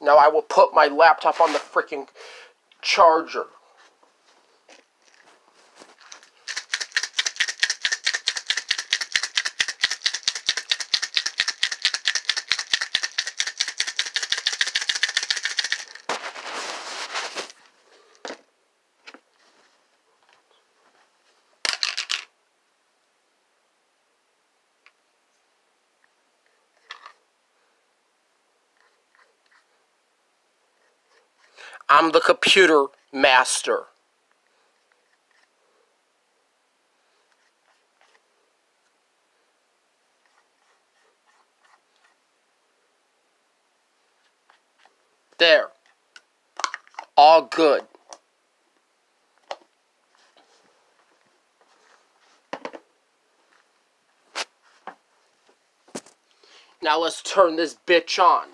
Now I will put my laptop on the freaking charger. I'm the computer master. There. All good. Now let's turn this bitch on.